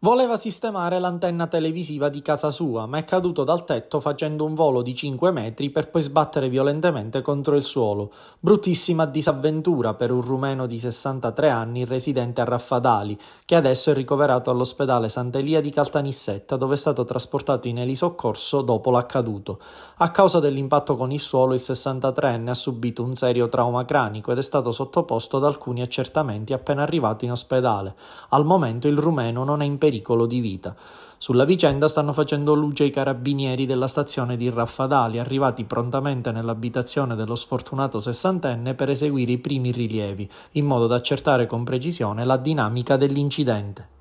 Voleva sistemare l'antenna televisiva di casa sua, ma è caduto dal tetto facendo un volo di 5 metri per poi sbattere violentemente contro il suolo. Bruttissima disavventura per un rumeno di 63 anni residente a Raffadali, che adesso è ricoverato all'ospedale Sant'Elia di Caltanissetta, dove è stato trasportato in elisoccorso dopo l'accaduto. A causa dell'impatto con il suolo, il 63enne ha subito un serio trauma cranico ed è stato sottoposto ad alcuni accertamenti appena arrivato in ospedale. Al momento il rumeno non è impedito pericolo di vita. Sulla vicenda stanno facendo luce i carabinieri della stazione di Raffadali, arrivati prontamente nell'abitazione dello sfortunato sessantenne per eseguire i primi rilievi, in modo da accertare con precisione la dinamica dell'incidente.